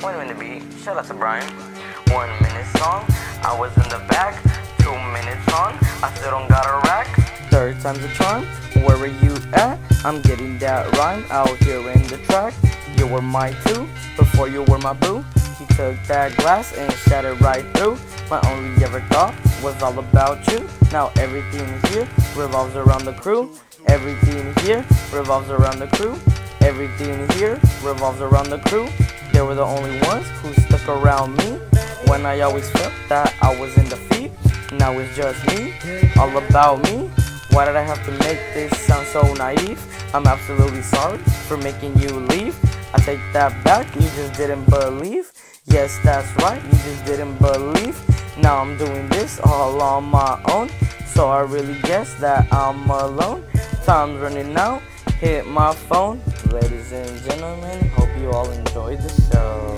one minute beat. Shout out to Bryan. One minute song. I was in the back. Two minutes on. I still don't got a rack. Third time's a charm. Where are you at? I'm getting that rhyme out here in the track. You were my two before you were my boo. He took that glass and shattered right through. My only ever thought was all about you. Now everything here revolves around the crew. Everything here revolves around the crew. Everything here revolves around the crew. They were the only ones who stuck around me when I always felt that I was in defeat. Now it's just me, all about me. Why did I have to make this sound so naive? I'm absolutely sorry for making you leave. I take that back, you just didn't believe. Yes, that's right, you just didn't believe. Now I'm doing this all on my own. So I really guess that I'm alone. Time's running out, hit my phone. Ladies and gentlemen, hope you all enjoyed the show.